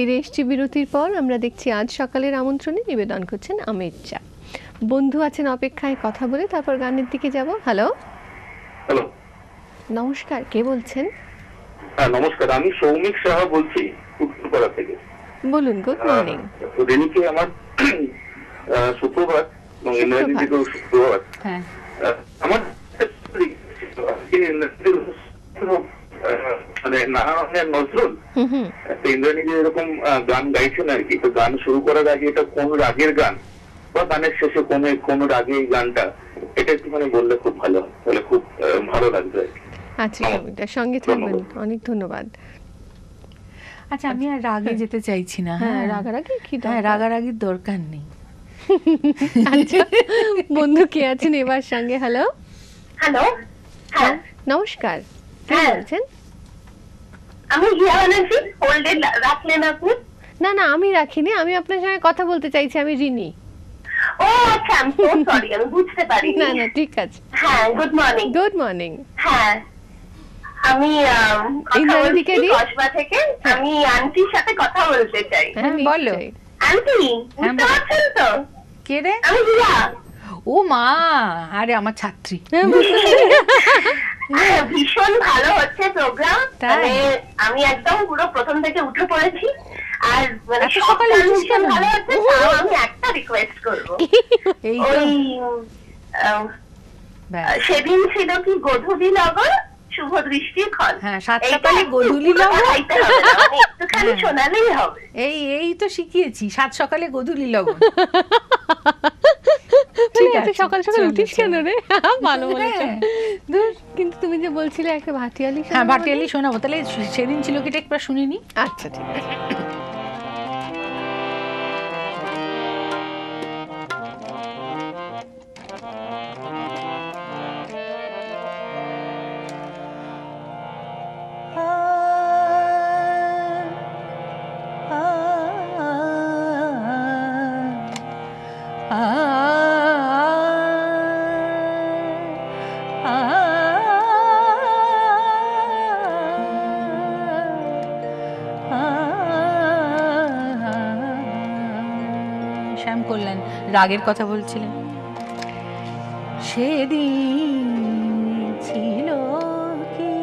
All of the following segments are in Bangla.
ফিরে এসছি বিরতির পর। আমরা দেখছি আজ সকালের আমন্ত্রণে নিবেদন করছেন আমির চা। বন্ধু আছেন অপেক্ষায় কথা বলে তারপর গানের দিকে যাব। হ্যালো? হ্যালো। নমস্কার কে বলছেন? হ্যাঁ নমস্কার আমি সৌমিক সাহা বলছি উত্তরপাড়া থেকে। বলুন গুড মর্নিং। রেনিকে আমার সুপ্রভাত এবং ইন্দ্রাণী সুপ্রভাত। হ্যাঁ। আমার মানে নারায়ণের নজরুল। হুম হুম। তো ইন্দ্রাণী যে এরকম গান গাইছেন আর কি তো গান শুরু করার আগে এটা কোন রাগের গান? বা গানের শেষে কোন কোন রাগে এই গানটা? এটা একটুখানি বললে খুব ভালো হয় তাহলে খুব ভালো লাগবে আচ্ছা। সঙ্গে থাকবেন। অনেক ধন্যবাদ। আচ্ছা আমি আর রাগে যেতে চাইছি না হ্যাঁ রাগারাগি কি হ্যাঁ? রাগারাগির দরকার নেই। আচ্ছা বন্ধু কে আছেন এবার সঙ্গে? হ্যালো হ্যালো হ্যাঁ। নমস্কার। কে হ্যাঁ। বলছেন? আমি হিয়া ব্যানার্জি হোল্ডে রাখলেন আপনি? না না আমি রাখিনি। আমি আপনার সঙ্গে কথা বলতে চাইছি আমি রিনি ও আচ্ছা আমি সো সরি আমি বুঝতে পারিনি। না না ঠিক আছে। হ্যাঁ গুড মর্নিং গুড মর্নিং হ্যাঁ আমি ইন্দ্রাণীদিকে বলছি কসবা থেকে। আমি আন্টির সাথে কথা বলতে চাই। হ্যাঁ, বলো। আন্টি হ্যাঁ, বুঝতে পারছেন তো? কে রে? আমি হিয়া ও মা আরে আমার ছাত্রী। হ্যাঁ, ভীষণ ভালো। তাই? মানে আমি একদম পুরো প্রথম থেকে উঠে পড়েছি আর মানে সকালে গান উঠিস ভীষণ কেন? ভালো হচ্ছে আমি একটা রিকোয়েস্ট করব এই তো ওই সেদিন ছিল কি গধূলি লগন শুভ দৃষ্টির ক্ষণ হ্যাঁ, সাত সকালে গধূলি লগন? মানে একটুখানি হ্যাঁ। শোনালেই হবে এই এই তো শিখিয়েছি সাত সকালে গধূলি লগন ঠিক ঠিক আছে আছে, সকাল সকাল উঠিস কেন রে ভালো বলেছে হ্যাঁ। কিন্তু তুমি যে বলছিলে একটা ভাটিয়ালি হ্যাঁ ভাটিয়ালি শোনাবো। তাহলে সেদিন ছিল কি এটা একবার শুনিনি? আচ্ছা ঠিক আছে। রাগের কথা বলছিলেন। সেদিন ছিল কি?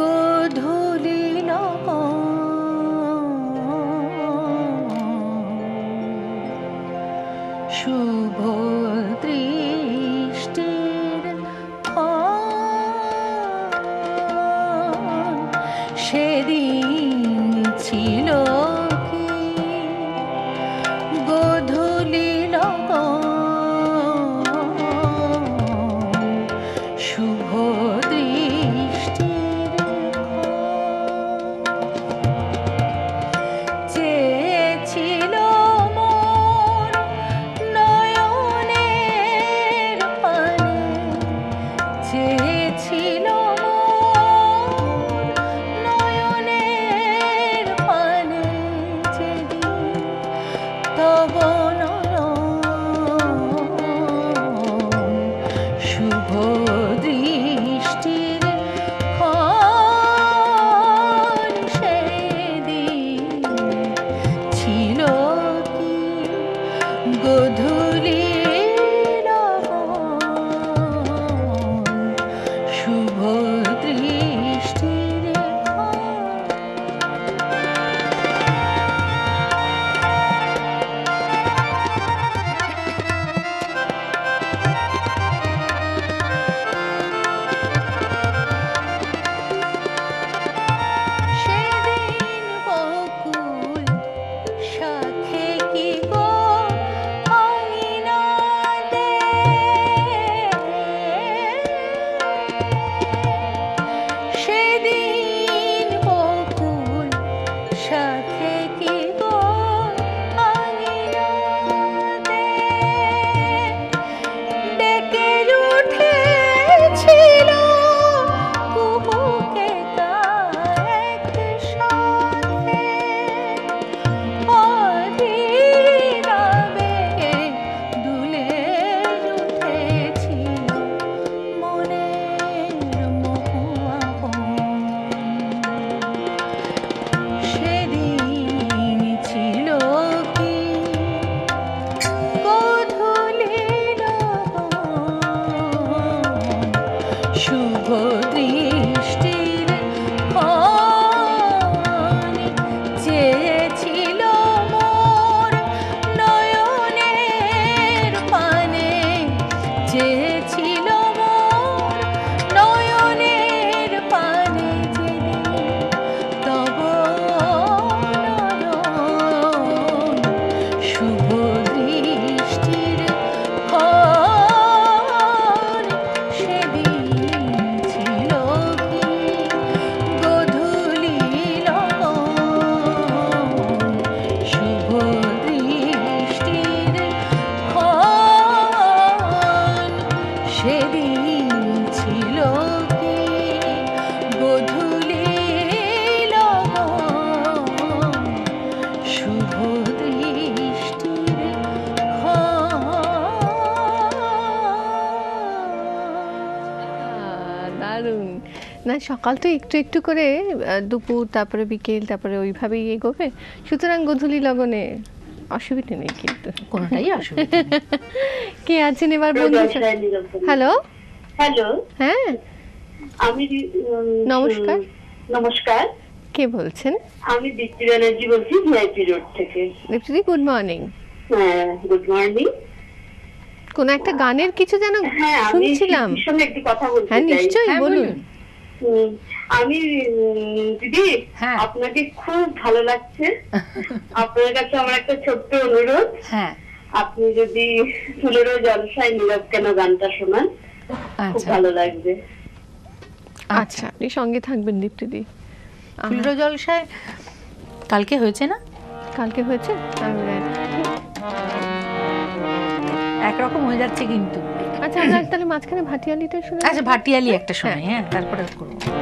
গোধূলি শুভ দৃষ্টির সেদিন ছিল না সকাল তো একটু একটু করে দুপুর তারপরে বিকেল তারপরে ওইভাবেই এগোবে। সুতরাং গধূলি লগনে অসুবিধা নেই কিন্তু। কোনোটাই অসুবিধা কে আছেন এবার বন্ধু? হ্যালো? হ্যালো? হ্যাঁ? আমি নমস্কার। নমস্কার। কে বলছেন? আমি দীপ্তি ব্যানার্জি বলছি ভিআইপি রোড থেকে। Dipti good morning. হ্যাঁ গুড মর্নিং। কোন একটা গানের কিছু যেন হ্যাঁ শুনছিলাম। হ্যাঁ নিশ্চয়ই হ্যাঁ, বলুন। আমি দিদি হ্যাঁ। আপনাকে খুব ভালো লাগছে। আপনার কাছে আমার একটা ছোট্ট অনুরোধ। হ্যাঁ। আপনি যদি ফুলেরও জলসায় নীরব কেন গানটা শোনান খুব আচ্ছা। ভালো লাগবে। আচ্ছা আপনি সঙ্গে থাকবেন দীপ্তিদি ফুলরো জলসায় কালকে হয়েছে না? কালকে হয়েছে? একরকম হয়ে যাচ্ছে কিন্তু। আচ্ছা তাহলে মাঝখানে ভাটিয়ালিটা শুনে আচ্ছা ভাটিয়ালি একটা সময় হ্যাঁ তারপরে করব।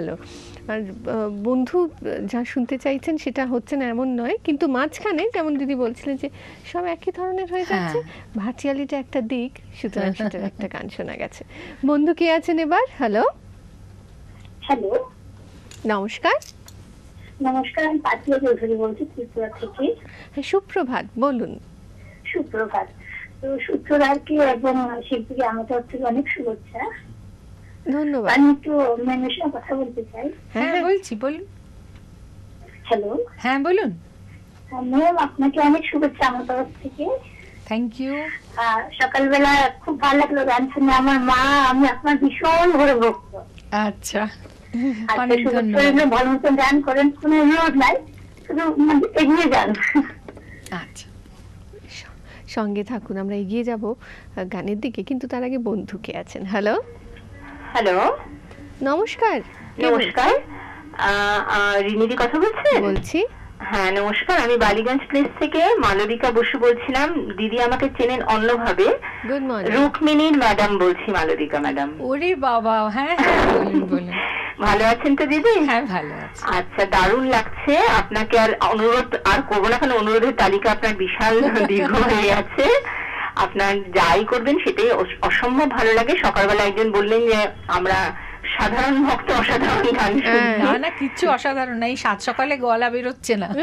ভালো। আর বন্ধু যা শুনতে চাইছেন সেটা হচ্ছে না এমন নয় কিন্তু মাঝখানে যেমন দিদি বলছিলেন যে সব একই ধরনের হয়ে যাচ্ছে ভার্চুয়ালিটা একটা দিক সুতরাং সেটার একটা গান শোনা গেছে। বন্ধু কে আছেন এবার? হ্যালো হ্যালো নমস্কার। নমস্কার আমি পাতিয়া চৌধুরী বলছি ত্রিপুরা থেকে। হ্যাঁ, সুপ্রভাত বলুন। সুপ্রভাত। তো সূত্রধারকে এবং শিল্পীকে আমার তরফ থেকে অনেক শুভেচ্ছা। ধন্যবাদ। আমি একটু ম্যামের সঙ্গে কথা বলতে চাই। হ্যাঁ বলছি বলুন। হ্যালো। হ্যাঁ বলুন। ম্যাম আপনাকে অনেক শুভেচ্ছা আমার তরফ থেকে। থ্যাংক ইউ সকালবেলা খুব ভালো লাগল গান শুনে। আমার মা আমি আপনার ভীষণ ভরে ভক্ত আচ্ছা অনেক ধন্যবাদ। ভালো মতন গান করেন কোনো অনুরোধ নাই। শুধু মানে এগিয়ে যান। আচ্ছা। সঙ্গে থাকুন আমরা এগিয়ে যাব গানের দিকে। কিন্তু তার আগে বন্ধুকে আছেন? Hello hello. নমস্কার। নমস্কার। রিনিদি কথা বলছেন? বলছি। হ্যাঁ নমস্কার। আমি বালিগঞ্জ প্লেস থেকে মালবিকা বসু বলছিলাম। দিদি আমাকে চেনেন অন্যভাবে। গুড মর্নিং রুকমিনীর ম্যাডাম বলছি মালবিকা ম্যাডাম ওরে বাবা হ্যাঁ হ্যাঁ বলুন বলুন। ভালো আছেন তো দিদি? হ্যাঁ ভালো আছে। আচ্ছা দারুণ লাগছে। আপনাকে আর অনুরোধ আর করব না কারণ অনুরোধের তালিকা আপনার বিশাল দীর্ঘ হয়ে আছে। আপনার যাই করবেন সেটাই অস- অসম্ভব ভালো লাগে। সকালবেলা একজন বললেন যে আমরা সাধারণ ভক্ত অসাধারণ গান হ্যাঁ। না না কিচ্ছু অসাধারণ না। এই সাত সকালে গলা বেরোচ্ছে না।